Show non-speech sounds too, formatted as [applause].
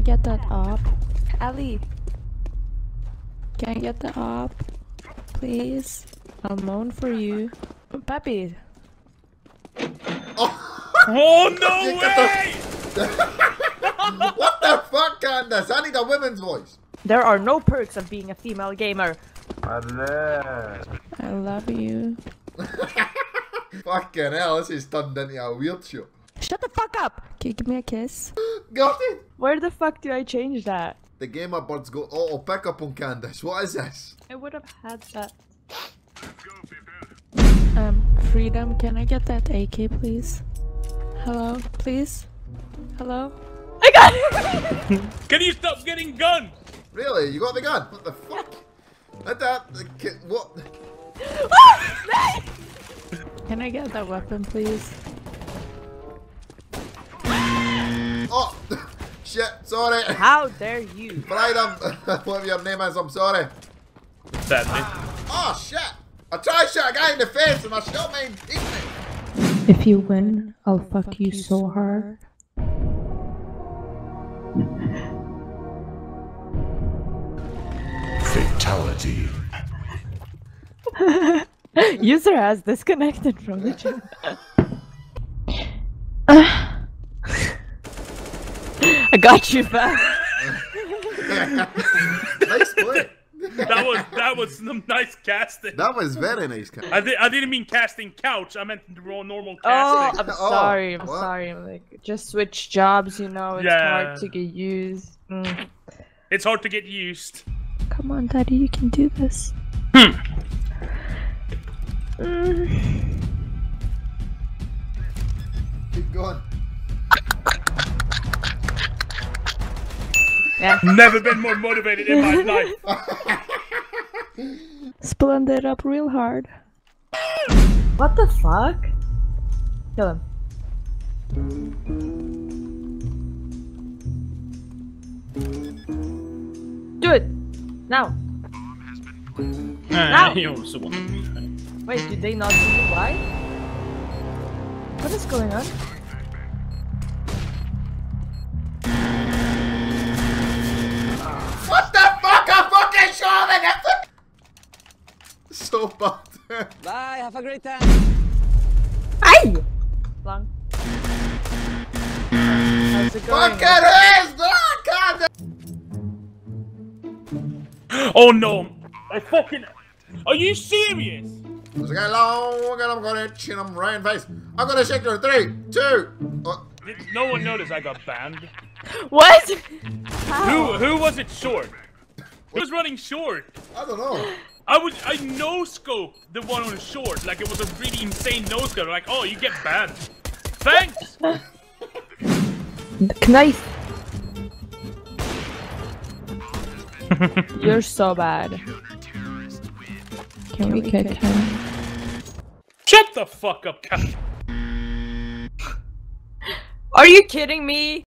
I get that up? Ali. Can I get the up? Please? I'll moan for you. Papi. Oh, [laughs] oh no [laughs] way! [laughs] What the fuck, Candace? I need a women's voice. There are no perks of being a female gamer. I love you. Fucking hell, this is turned into a weird show. Shut the fuck up! Can you give me a kiss? [gasps] Got it! Where the fuck do I change that? The gamer birds go, oh, pick up on Candace. What is this? I would have had that. Um, Freedom, can I get that AK, please? Hello, please? Hello? I got it! [laughs] Can you stop getting guns? Really? You got the gun? What the fuck? What that? the ki- What? [laughs] Can I get that weapon, please? Oh! [laughs] Shit, sorry. How dare you? Freedom, [laughs] whatever your name is, I'm sorry. Sadly. Oh shit! I tried to shot a guy in the face and I shot my teammate. If you win, I'll fuck you so hard. Fatality. [laughs] User has disconnected from the chat. I got you, back. nice play. That was that was some nice casting. That was very nice. Ken. I, di- I didn't mean casting couch. I meant the raw normal Oh. I'm Oh, sorry. I'm what? sorry. I'm like, just switch jobs, you know. It's Yeah. hard to get used. Mm. It's hard to get used. Come on, Daddy, you can do this. Keep Yeah. Never been more motivated in my [laughs] life. Splendid up real hard. What the fuck? Kill him. Do it! Now! Now! Jo, så. Wait, did they not do it? Why? What is going on? [laughs] Bye, have a great time. Aye! Long. How's it going? Fucking who is that? God Oh no! I fucking. Are you serious? There's a guy long and I'm gonna chin him right in the face. I'm gonna shake your three, two. Oh, no one noticed I got banned? What? Who who was it short? Who was running short? I don't know. I was I no scope the one on the short like it was a really insane no scope. Like oh you get banned. Thanks. [laughs] Knife! You're so bad. Can we kick him? Shut the fuck up, Cap. Are you kidding me?